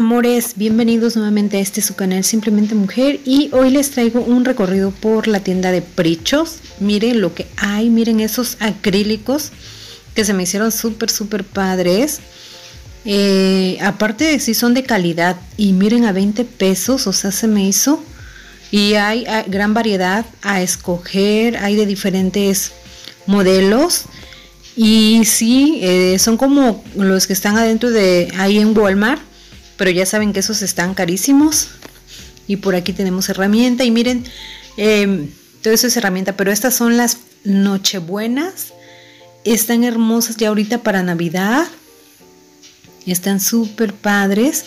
amores, bienvenidos nuevamente a este su canal Simplemente Mujer y hoy les traigo un recorrido por la tienda de Prichos. Miren lo que hay, miren esos acrílicos que se me hicieron súper súper padres. Eh, aparte de sí son de calidad y miren a 20 pesos, o sea se me hizo y hay, gran variedad a escoger, hay de diferentes modelos. Y sí, eh, son como los que están adentro de ahí en Walmart pero ya saben que esos están carísimos. Y por aquí tenemos herramienta y miren, eh, todo eso es herramienta, pero estas son las nochebuenas. Están hermosas ya ahorita para Navidad. Están súper padres.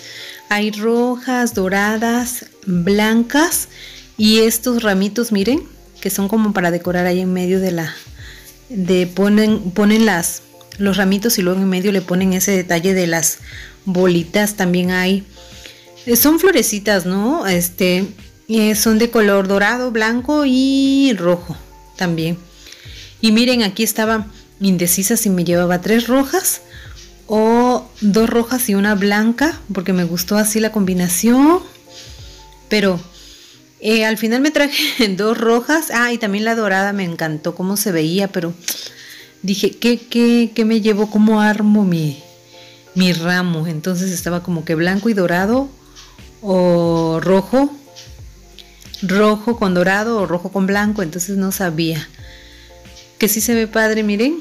Hay rojas, doradas, blancas. Y estos ramitos, miren, que son como para decorar ahí en medio de la... De ponen, ponen las, los ramitos y luego en medio le ponen ese detalle de las bolitas también hay. Eh, son florecitas, ¿no? Este, eh, son de color dorado, blanco y rojo también. Y miren, aquí estaba indecisa si me llevaba tres rojas o dos rojas y una blanca, porque me gustó así la combinación. Pero eh, al final me traje dos rojas. Ah, y también la dorada me encantó cómo se veía, pero dije, ¿qué, qué, qué me llevo? ¿Cómo armo mi, mi ramo. Entonces estaba como que blanco y dorado o rojo, rojo con dorado o rojo con blanco. Entonces no sabía. Que sí se ve padre, miren.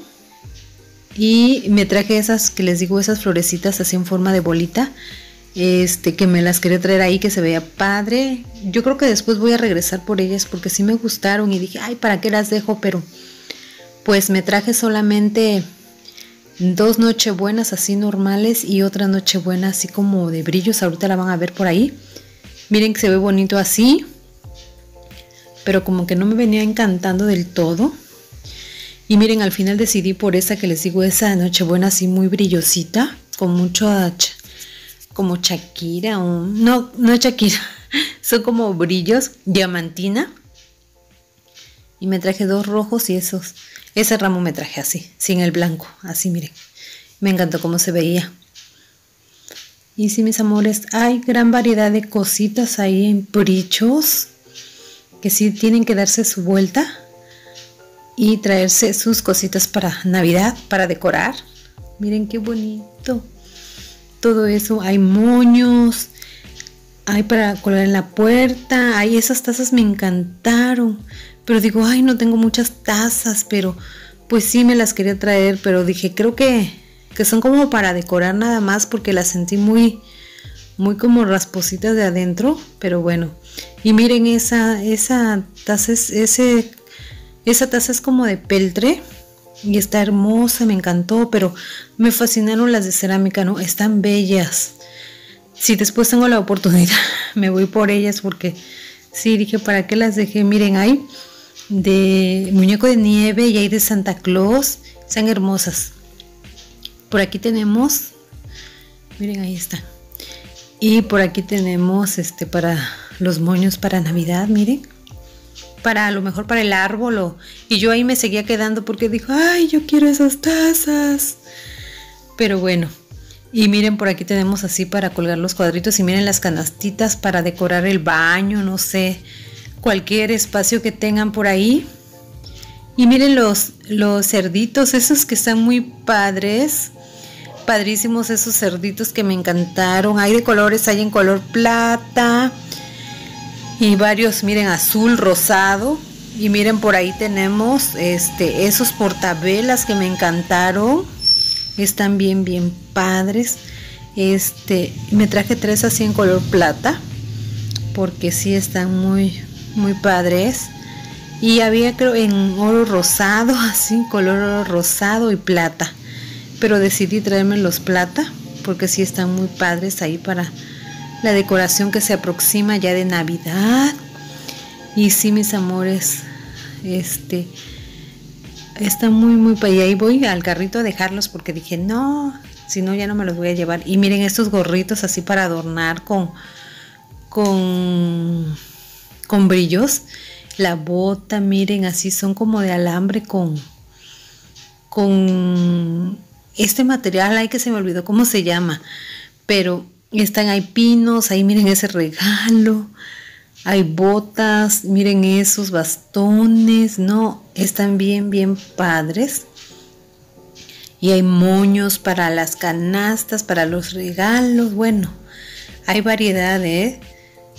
Y me traje esas, que les digo, esas florecitas así en forma de bolita. Este, que me las quería traer ahí, que se veía padre. Yo creo que después voy a regresar por ellas porque sí me gustaron y dije, ay, ¿para qué las dejo? Pero pues me traje solamente dos nochebuenas así normales y otra nochebuena así como de brillos. Ahorita la van a ver por ahí. Miren que se ve bonito así. Pero como que no me venía encantando del todo. Y miren, al final decidí por esa que les digo, esa nochebuena así muy brillosita. Con mucho como Shakira o... No, no Shakira. Son como brillos. Diamantina. Y me traje dos rojos y esos ese ramo me traje así, sin el blanco, así miren. Me encantó cómo se veía. Y sí, mis amores, hay gran variedad de cositas ahí en prichos que sí tienen que darse su vuelta y traerse sus cositas para Navidad, para decorar. Miren qué bonito. Todo eso, hay moños, hay para colgar en la puerta, hay esas tazas me encantaron. Pero digo, ay, no tengo muchas tazas, pero pues sí me las quería traer, pero dije, creo que, que son como para decorar nada más porque las sentí muy, muy como raspositas de adentro, pero bueno. Y miren esa, esa taza es, ese, esa taza es como de peltre y está hermosa, me encantó, pero me fascinaron las de cerámica, ¿no? Están bellas. Si después tengo la oportunidad, me voy por ellas porque sí, dije, ¿para qué las dejé? Miren, ahí de muñeco de nieve y hay de Santa Claus. Están hermosas. Por aquí tenemos, miren ahí está. Y por aquí tenemos este para los moños para Navidad, miren. Para a lo mejor para el árbol. y yo ahí me seguía quedando porque dijo, ay, yo quiero esas tazas. Pero bueno, y miren, por aquí tenemos así para colgar los cuadritos. Y miren las canastitas para decorar el baño, no sé cualquier espacio que tengan por ahí. Y miren los, los cerditos, esos que están muy padres. Padrísimos esos cerditos que me encantaron. Hay de colores, hay en color plata. Y varios, miren, azul, rosado. Y miren, por ahí tenemos este, esos portavelas que me encantaron. Están bien, bien padres. Este, me traje tres así en color plata. Porque sí están muy, muy padres. Y había creo en oro rosado, así, color rosado y plata. Pero decidí traerme los plata porque sí están muy padres ahí para la decoración que se aproxima ya de Navidad. Y sí, mis amores, este está muy muy y ahí voy al carrito a dejarlos porque dije, "No, si no ya no me los voy a llevar." Y miren estos gorritos así para adornar con con con brillos. La bota, miren, así son como de alambre con, con este material, ay que se me olvidó cómo se llama, pero Están, hay pinos, ahí miren ese regalo. Hay botas, miren esos bastones, no, están bien, bien padres. Y hay moños para las canastas, para los regalos, bueno, hay variedad, ¿eh?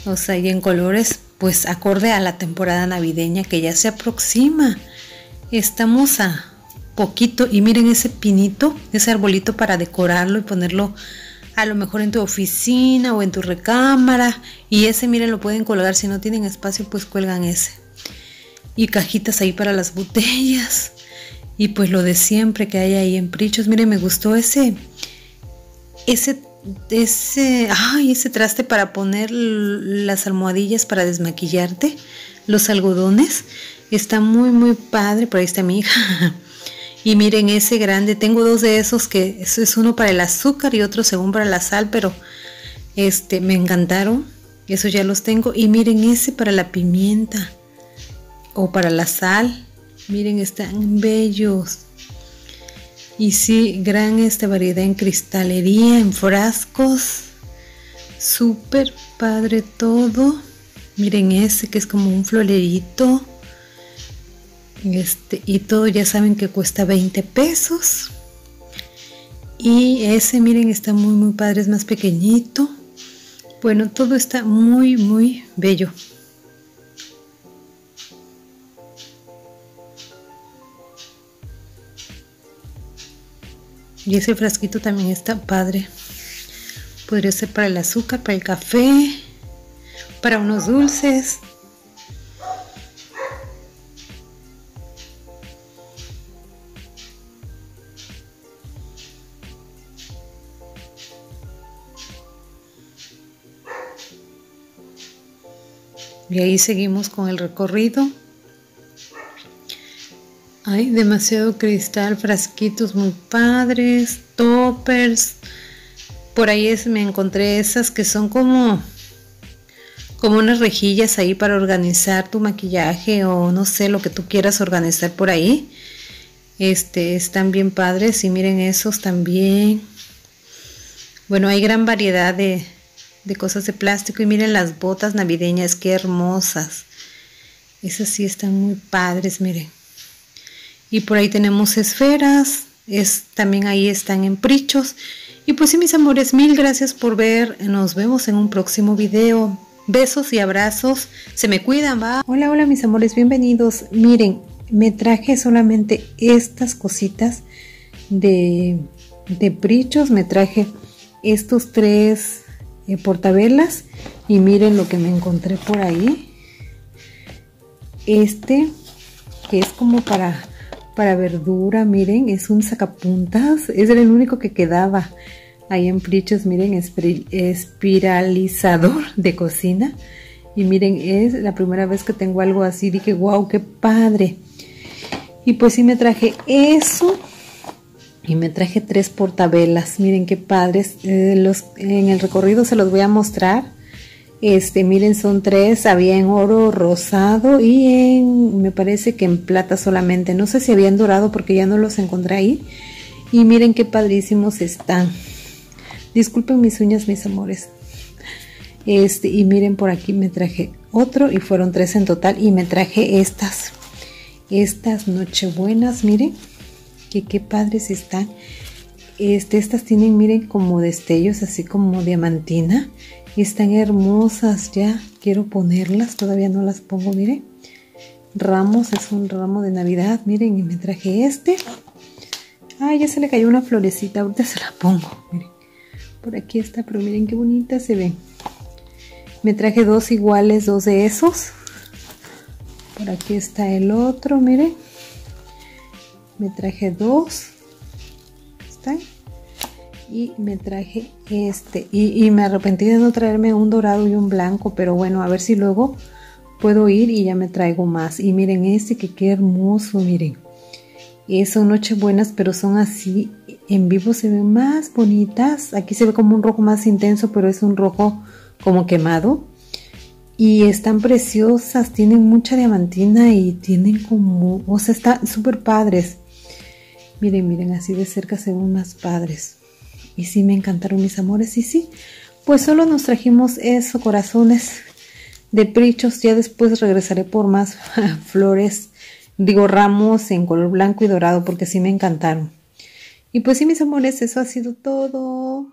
O sea, y en colores, pues acorde a la temporada navideña que ya se aproxima. Estamos a poquito y miren ese pinito, ese arbolito para decorarlo y ponerlo a lo mejor en tu oficina o en tu recámara. Y ese miren lo pueden colgar. Si no tienen espacio pues cuelgan ese. Y cajitas ahí para las botellas. Y pues lo de siempre que hay ahí en Prichos. Miren me gustó ese ese ese ay ese traste para poner las almohadillas para desmaquillarte los algodones. Está muy muy padre por ahí está mi hija Y miren ese grande, tengo dos de esos que es uno para el azúcar y otro según para la sal, pero este me encantaron. Esos ya los tengo. Y miren ese para la pimienta o para la sal. Miren, están bellos. Y sí, gran esta variedad en cristalería, en frascos. Súper padre todo. Miren ese que es como un florerito. Este, y todo ya saben que cuesta 20 pesos. Y ese, miren, está muy, muy padre, es más pequeñito. Bueno, todo está muy, muy bello. Y ese frasquito también está padre. Podría ser para el azúcar, para el café, para unos dulces. Y ahí seguimos con el recorrido. Hay demasiado cristal, frasquitos muy padres, toppers. Por ahí es, me encontré esas que son como como unas rejillas ahí para organizar tu maquillaje o no sé lo que tú quieras organizar por ahí. Este están bien padres y miren esos también. Bueno, hay gran variedad de, de cosas de plástico. Y miren las botas navideñas, qué hermosas. Esas sí están muy padres, miren. Y por ahí tenemos esferas. Es, también ahí están en prichos. Y pues sí, mis amores, mil gracias por ver. Nos vemos en un próximo video. Besos y abrazos. Se me cuidan, va. Hola, hola, mis amores, bienvenidos. Miren, me traje solamente estas cositas de, de prichos. Me traje estos tres eh, portavelas y miren lo que me encontré por ahí. Este que es como para para verdura miren es un sacapuntas es el único que quedaba ahí en Prichos miren espiralizador de cocina. Y miren es la primera vez que tengo algo así dije wow qué padre y pues sí me traje eso y me traje tres portavelas. Miren qué padres. Eh, los, en el recorrido se los voy a mostrar. Este miren son tres. Había en oro rosado y en me parece que en plata solamente. No sé si habían dorado porque ya no los encontré ahí. Y miren qué padrísimos están. Disculpen mis uñas mis amores. Este y miren por aquí me traje otro y fueron tres en total. Y me traje estas. Estas nochebuenas miren que qué padres están. Este, estas tienen, miren, como destellos, así como diamantina. Están hermosas ya. Quiero ponerlas, todavía no las pongo, miren. Ramos, es un ramo de Navidad, miren, y me traje este. Ay, ya se le cayó una florecita, ahorita se la pongo, miren. Por aquí está, pero miren qué bonita se ve. Me traje dos iguales, dos de esos. Por aquí está el otro, miren me traje dos. ¿está? y me traje este. Y, me arrepentí de no traerme un dorado y un blanco pero bueno a ver si luego puedo ir y ya me traigo más. Y miren este que qué hermoso miren. Eh, son buenas pero son así en vivo se ven más bonitas. Aquí se ve como un rojo más intenso pero es un rojo como quemado. Y están preciosas, tienen mucha diamantina y tienen como, o sea, están súper padres. Miren, miren, así de cerca se ven más padres. Y sí, me encantaron mis amores. Y sí, Pues solo nos trajimos eso, corazones de prichos. Ya después regresaré por más flores, digo ramos en color blanco y dorado porque sí me encantaron. Y pues sí, mis amores, eso ha sido todo.